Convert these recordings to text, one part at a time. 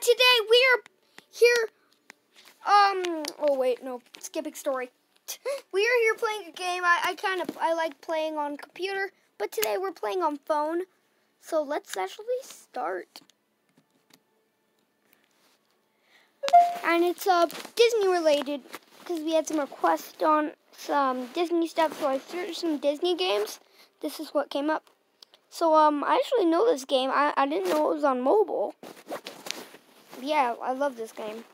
Today we are here. Um. Oh wait, no. Skipping story. We are here playing a game. I, I kind of I like playing on computer, but today we're playing on phone. So let's actually start. And it's uh Disney related because we had some requests on some Disney stuff. So I searched some Disney games. This is what came up. So um I actually know this game. I I didn't know it was on mobile. Yeah, I love this game.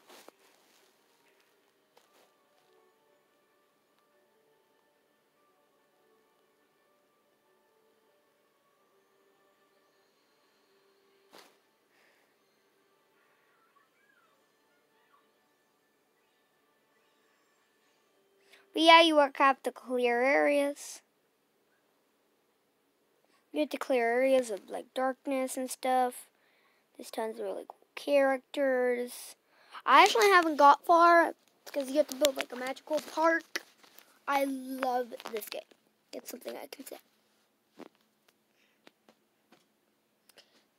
But yeah, you work have to clear areas. You have to clear areas of like darkness and stuff. There's tons really cool characters. I actually haven't got far because you have to build like a magical park. I love this game. It's something I can say.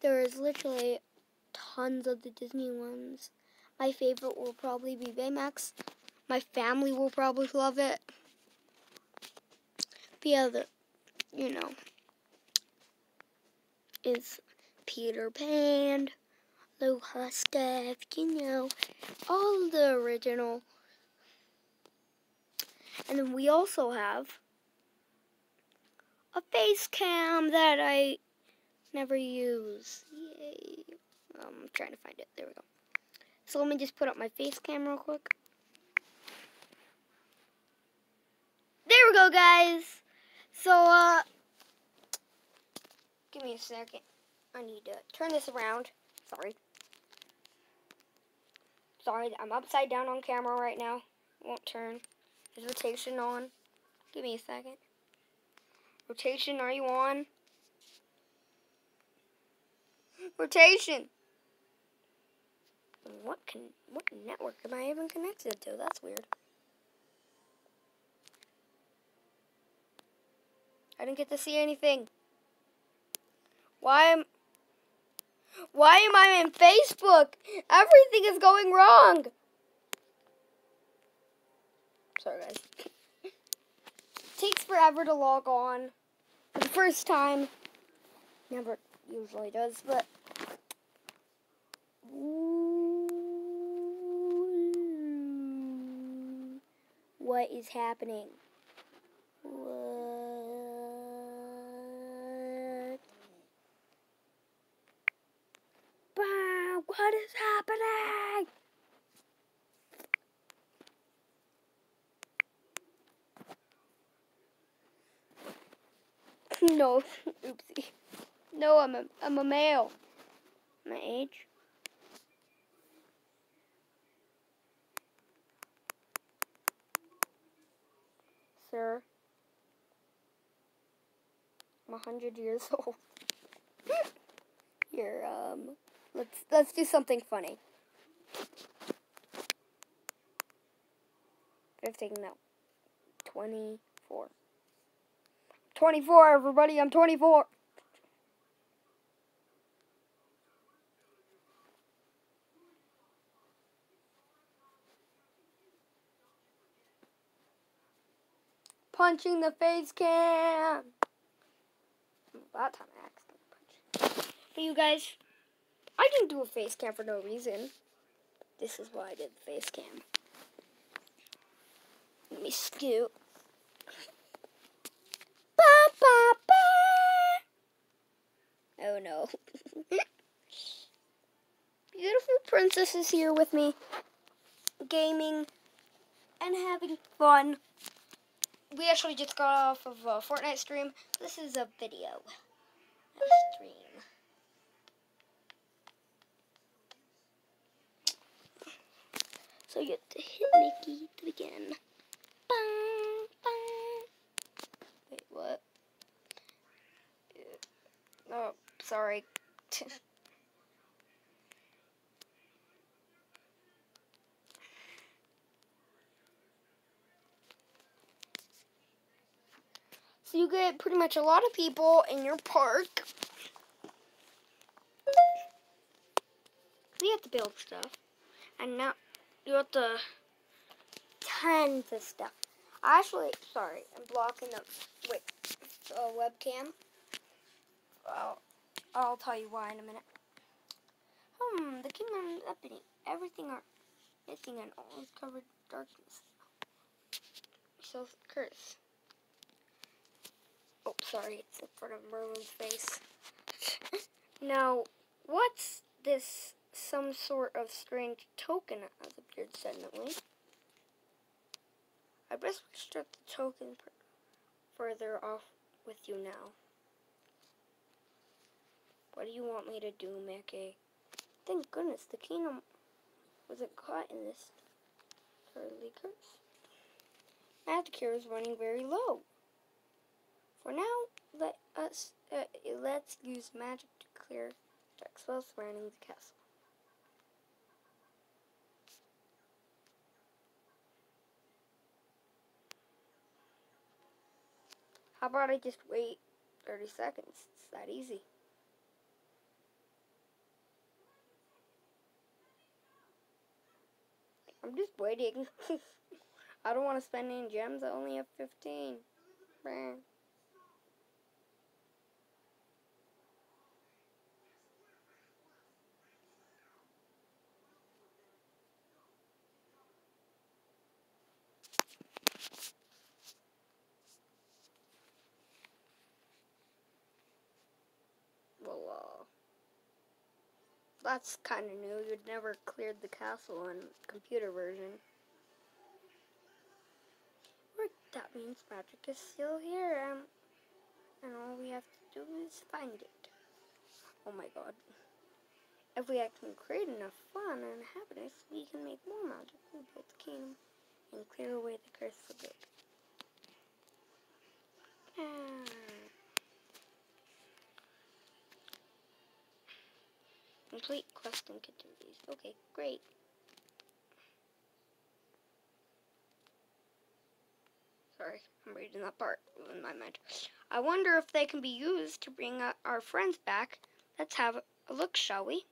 There is literally tons of the Disney ones. My favorite will probably be Baymax. My family will probably love it. The other, you know, is Peter Pan, Aloha Steph, you know, all the original. And then we also have a face cam that I never use. Yay. I'm trying to find it. There we go. So let me just put up my face cam real quick. There we go, guys. So, uh, give me a second. I need to turn this around. Sorry. Sorry, I'm upside down on camera right now. Won't turn. Is rotation on? Give me a second. Rotation, are you on? Rotation. What can what network am I even connected to? That's weird. I didn't get to see anything. Why am Why am I in Facebook? Everything is going wrong. Sorry guys. takes forever to log on. For the first time. Never usually does, but What is happening? What? Bah, what is happening? No, oopsie. No, I'm a, I'm a male. My age? Sir. I'm a hundred years old. You're, um, let's let's do something funny. Fifteen, no, twenty-four. Twenty-four, everybody. I'm twenty-four. punching the face cam. That time I accidentally punched. But you guys, I didn't do a face cam for no reason. This is why I did the face cam. Let me scoot. Ba, ba, ba. Oh no. Beautiful princess is here with me, gaming and having fun we actually just got off of a Fortnite stream. This is a video. A stream. So you have to hit Mickey to begin. Bang, bang. Wait, what? Oh, sorry. So you get pretty much a lot of people in your park. we have to build stuff. And now you have to tons of stuff. Actually, sorry, I'm blocking the wait, uh, webcam. I'll, I'll tell you why in a minute. Hmm, the kingdom is uppity. Everything are missing and all is covered darkness. So curse. Oh, sorry, it's in front of Merlin's face. now, what's this? Some sort of strange token has appeared suddenly. I best restrict the token further off with you now. What do you want me to do, Mickey? Thank goodness the kingdom wasn't caught in this early curse. Magic here is running very low. For now, let us uh, let's use magic to clear dark spells surrounding the castle. How about I just wait 30 seconds? It's that easy. I'm just waiting. I don't want to spend any gems. I only have 15. Well, uh, that's kind of new. You'd never cleared the castle in computer version. That means magic is still here, um, and all we have to do is find it. Oh my god. If we can create enough fun and happiness, we can make more magic, rebuild the kingdom, and clear away the curse for good. Complete quest and activities. Okay, great. Sorry, I'm reading that part in my mind. I wonder if they can be used to bring our friends back. Let's have a look, shall we?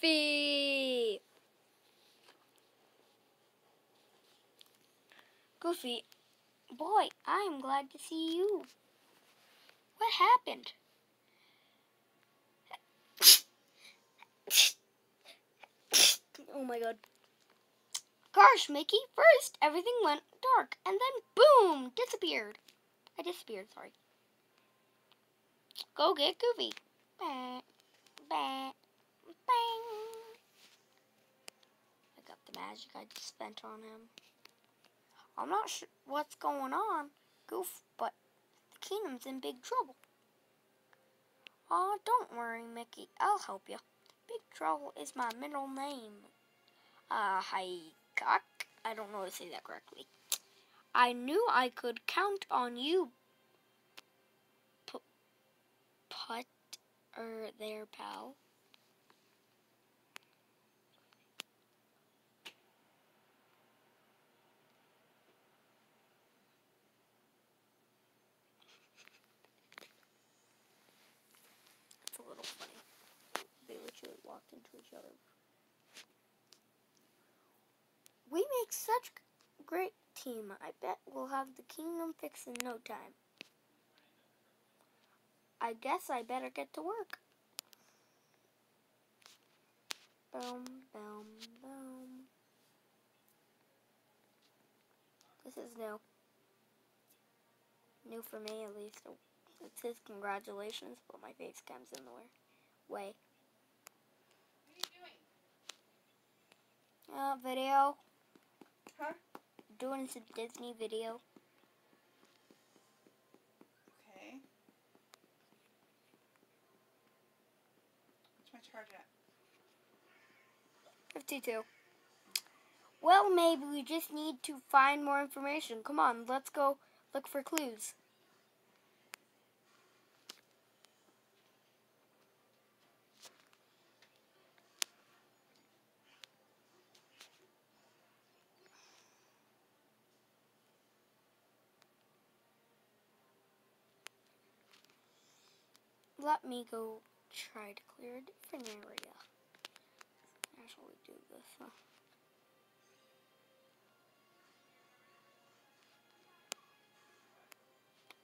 Goofy! Goofy, boy, I am glad to see you. What happened? oh my god. Gosh, Mickey, first everything went dark, and then boom, disappeared. I disappeared, sorry. Go get Goofy. Bah, bah, bang. Magic I just spent on him. I'm not sure what's going on, Goof, but the kingdom's in big trouble. Aw, oh, don't worry, Mickey. I'll help you. Big Trouble is my middle name. Uh, cock. I don't know how to say that correctly. I knew I could count on you. P put er there, pal. Into each other. We make such great team. I bet we'll have the kingdom fixed in no time. I guess I better get to work. Boom, boom, boom. This is new. New for me, at least. It says congratulations, but my face comes in the way. Uh, video. Huh? Doing some Disney video. Okay. What's my charge at? 52. Well, maybe we just need to find more information. Come on, let's go look for clues. Let me go try to clear a different area. Actually, do this. Huh?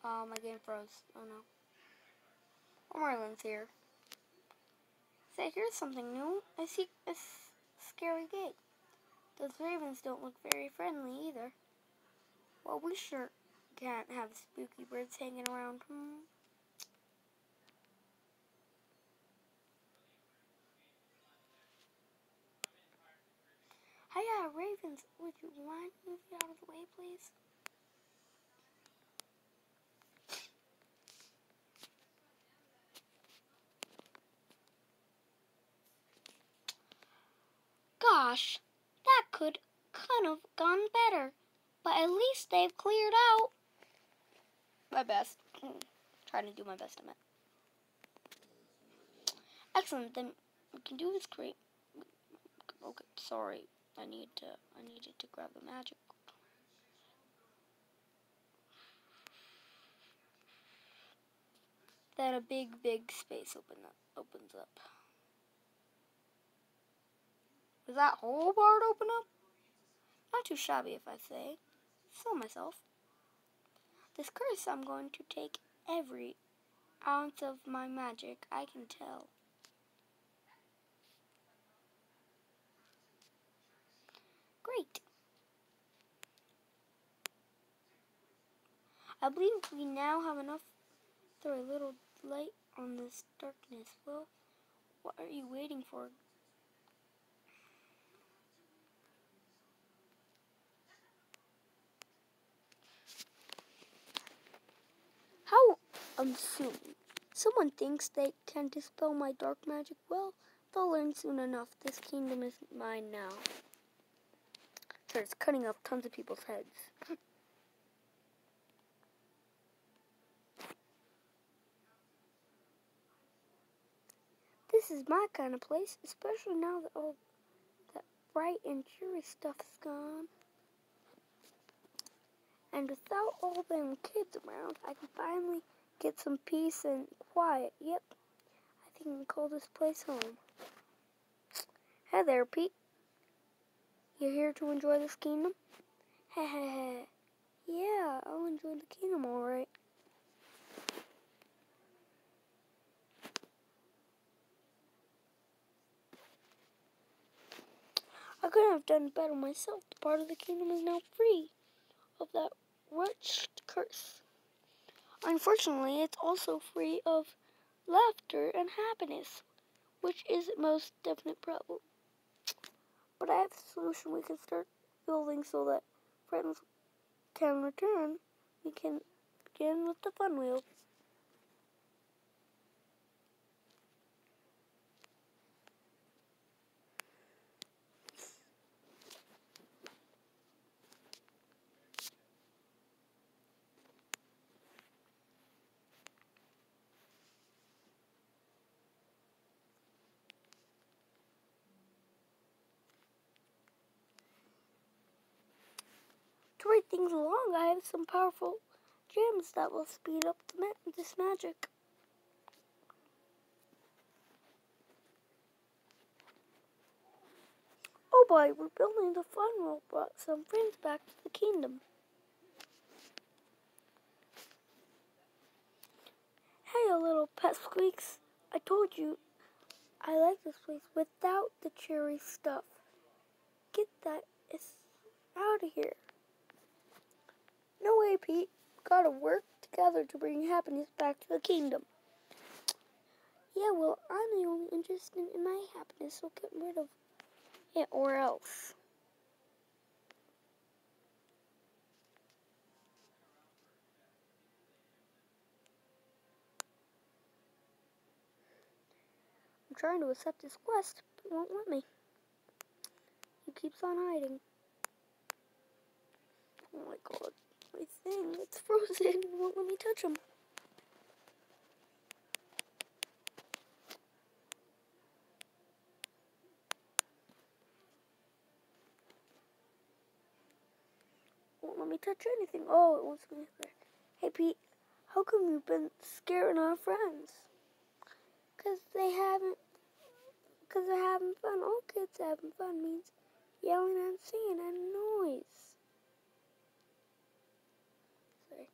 Oh, my game froze. Oh no. Marlin's here. Say, here's something new. I see a scary gate. Those ravens don't look very friendly either. Well, we sure can't have spooky birds hanging around. Hmm. Hiya, ravens. Would you mind moving out of the way, please? Gosh, that could kind of gone better. But at least they've cleared out. My best. Mm, trying to do my best, I meant. Excellent, then we can do this great. Okay, sorry. I need to I needed to grab the magic. Then a big, big space open up, opens up. Does that whole part open up? Not too shabby if I say so myself. This curse I'm going to take every ounce of my magic I can tell. Great. I believe we now have enough throw a little light on this darkness. Well, what are you waiting for? How unassuming. Someone thinks they can dispel my dark magic. Well, they'll learn soon enough. This kingdom is mine now. Starts cutting off tons of people's heads. this is my kind of place, especially now that all that bright and cheery stuff is gone. And without all them kids around, I can finally get some peace and quiet. Yep, I think I can call this place home. Hey there, Pete. You here to enjoy this kingdom? Heh heh heh. Yeah, I'll enjoy the kingdom alright. I couldn't have done better myself. The part of the kingdom is now free of that wretched curse. Unfortunately, it's also free of laughter and happiness, which is a most definite problem. But I have a solution we can start building so that friends can return. We can begin with the fun wheel. Things along, I have some powerful gems that will speed up ma this magic. Oh boy, we're building the fun world, brought some friends back to the kingdom. Hey, little pet squeaks. I told you I like this place without the cherry stuff. Get that it's out of here. No way, Pete. Gotta work together to bring happiness back to the kingdom. Yeah, well, I'm the only interested in my happiness, so get rid of it or else. I'm trying to accept this quest, but won't let me. He keeps on hiding. Oh my god, it's frozen. It won't let me touch him. Won't let me touch anything. Oh, it wants me there. Hey Pete, how come you've been scaring our friends? Because they haven't, because they're having fun. All kids having fun means yelling and singing and noise. Sorry.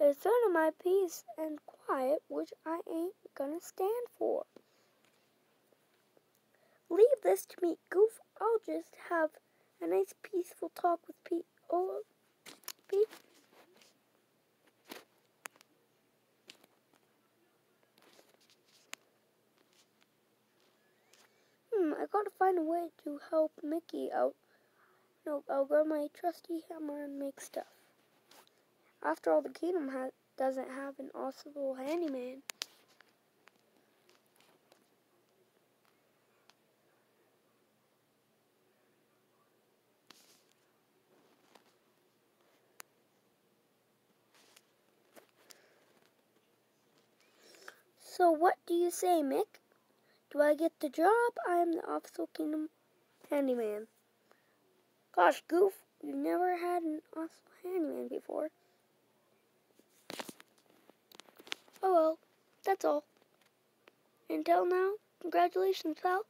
There's none of my peace and quiet, which I ain't gonna stand for. Leave this to me, Goof. I'll just have a nice peaceful talk with Pete. Oh, Pete. Hmm, I gotta find a way to help Mickey out. No, I'll grab my trusty hammer and make stuff. After all, the kingdom ha- doesn't have an little handyman. So what do you say, Mick? Do I get the job? I am the Opsal Kingdom handyman. Gosh, Goof, you never had an awesome handyman before. Oh well, that's all. Until now, congratulations, pal.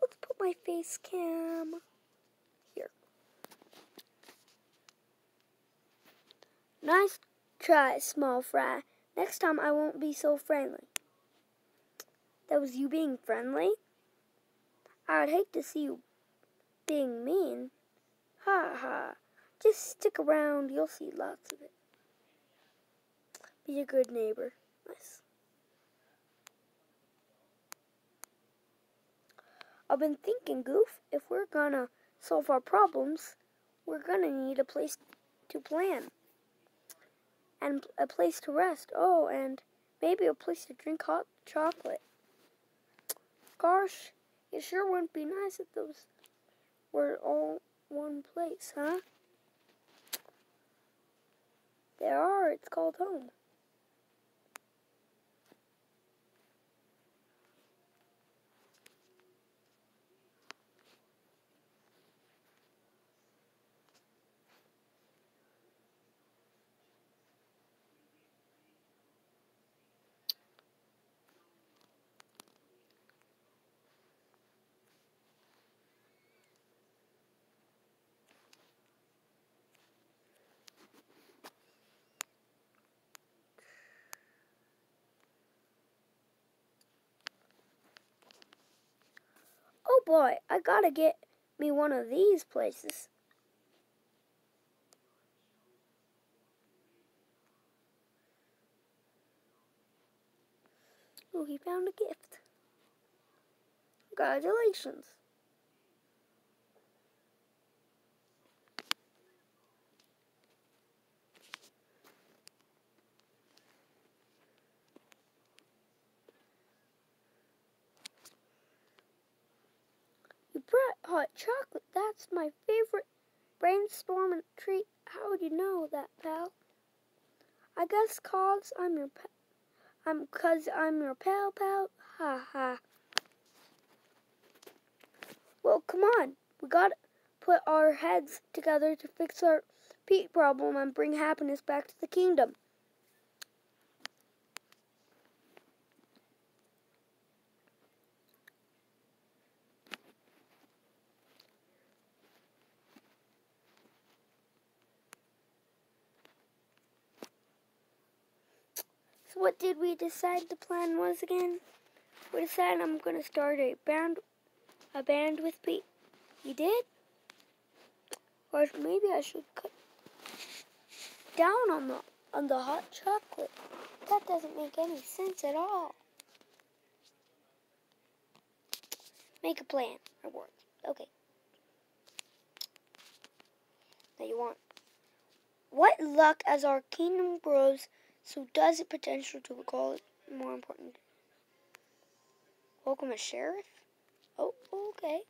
Let's put my face cam here. Nice try, small fry. Next time I won't be so friendly. That was you being friendly? I would hate to see you being mean. Ha ha. Just stick around, you'll see lots of it. Be a good neighbor. Nice. I've been thinking, Goof, if we're gonna solve our problems, we're gonna need a place to plan. And a place to rest. Oh, and maybe a place to drink hot chocolate. Gosh, it sure wouldn't be nice if those were all one place, huh? There are, it's called home. Boy, I gotta get me one of these places. Oh, he found a gift. Congratulations. You brought hot chocolate. That's my favorite brainstorming treat. How would you know that, pal? I guess cause I'm your pa- I'm cause I'm your pal pal. Ha ha. Well, come on. We got to put our heads together to fix our Pete problem and bring happiness back to the kingdom. What did we decide the plan was again? We decided I'm gonna start a band a band with Pete. You did? Or maybe I should cut down on the on the hot chocolate. That doesn't make any sense at all. Make a plan words. Okay. Now you want what luck as our kingdom grows, so does it potential to recall it more important. Welcome a sheriff? Oh, okay.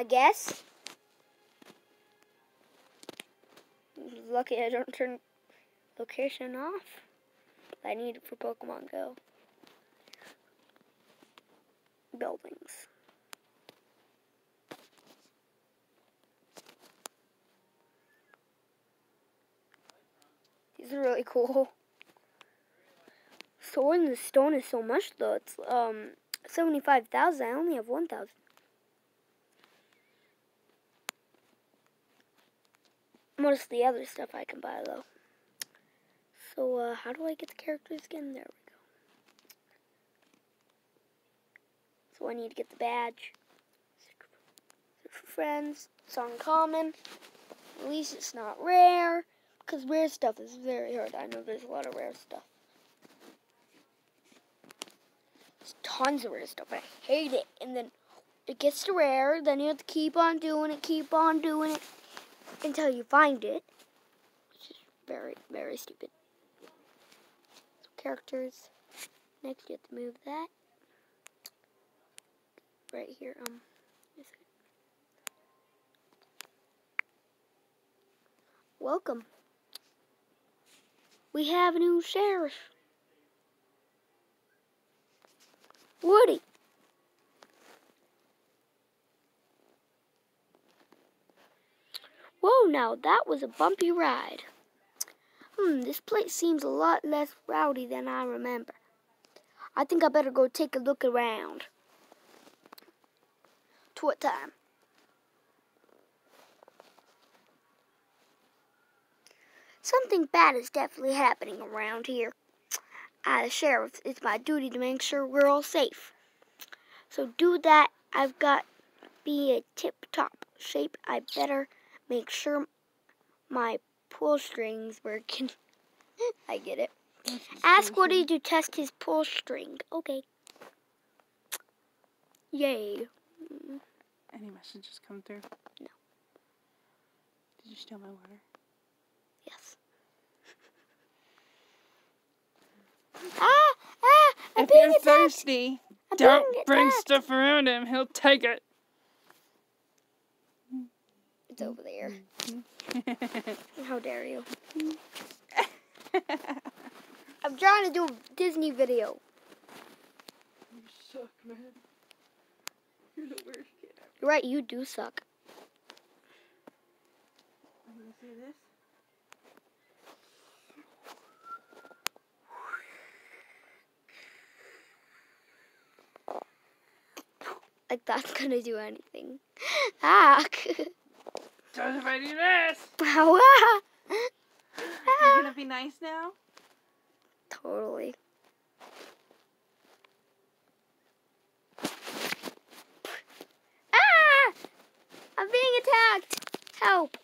I guess. Lucky I don't turn location off. I need it for Pokemon Go. Buildings. These are really cool. Sword in the Stone is so much though. It's um 75,000. I only have 1,000. Most of the other stuff I can buy though. So uh, how do I get the characters again? There we go. So I need to get the badge. For friends, it's uncommon. At least it's not rare. Because rare stuff is very hard. I know there's a lot of rare stuff. There's tons of rare stuff. I hate it. And then it gets to rare. Then you have to keep on doing it, keep on doing it until you find it. Which is very, very stupid. Characters. Next you have to move that. Right here. Um Welcome. We have a new sheriff. Woody. Whoa, now that was a bumpy ride. Hmm, this place seems a lot less rowdy than I remember. I think I better go take a look around. To what time? Something bad is definitely happening around here. As uh, sheriff, it's my duty to make sure we're all safe. So do that. I've got to be a tip-top shape. I better make sure my pull strings working. I get it. Ask Woody to test his pull string. Okay. Yay. Any messages come through? No. Did you steal my water? Yes. ah! Ah! I'm if you're thirsty, don't bring stuff around him. He'll take it. It's over there. How dare you? I'm trying to do a Disney video. You suck, man. You're the worst kid ever. You're right, you do suck. I'm gonna say this. Like that's gonna do anything. Ah! So if I do this, you're gonna be nice now. Totally. Ah! I'm being attacked. Help.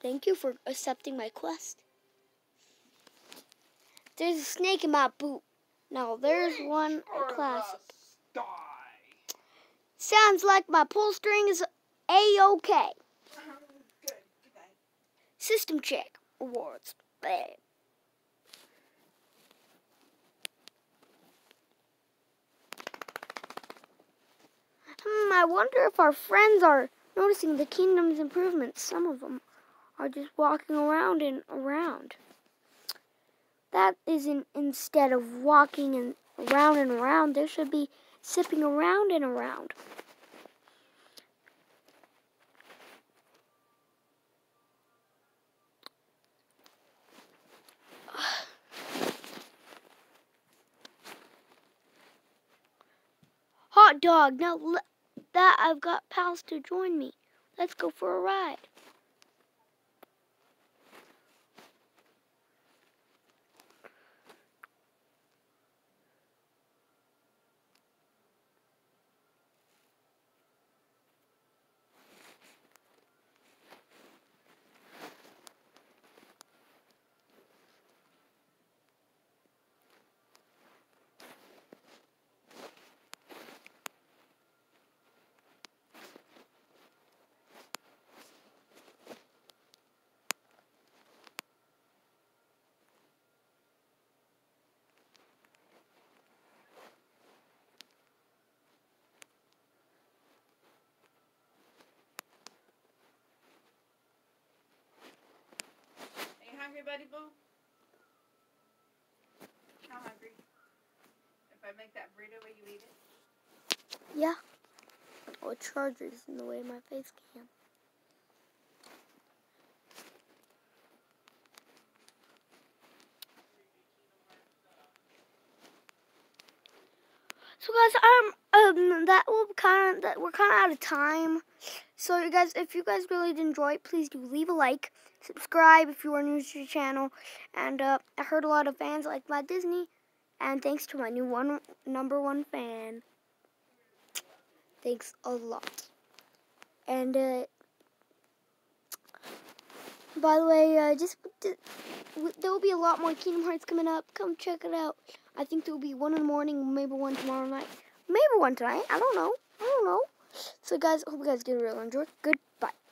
Thank you for accepting my quest. There's a snake in my boot. Now there's one classic. Sounds like my pull string is a-okay. Good. System check. Awards. Bad. Hmm, I wonder if our friends are noticing the kingdom's improvements. Some of them are just walking around and around. That isn't instead of walking and around and around, there should be sipping around and around. Hot dog. Now that I've got pals to join me. Let's go for a ride. Hungry, buddy boo? How hungry? If I make that burrito, will you eat it? Yeah. Oh, it charges in the way my face cam. So guys, um, um, that will kind of that we're kind of out of time. So you guys, if you guys really did enjoy please do leave a like, subscribe if you are new to the channel, and uh, I heard a lot of fans like my Disney, and thanks to my new one number one fan. Thanks a lot. And uh, by the way, uh, just there will be a lot more Kingdom Hearts coming up. Come check it out. I think there will be one in the morning, maybe one tomorrow night, maybe one tonight. I don't know. I don't know. So guys, hope you guys did really enjoy. Goodbye.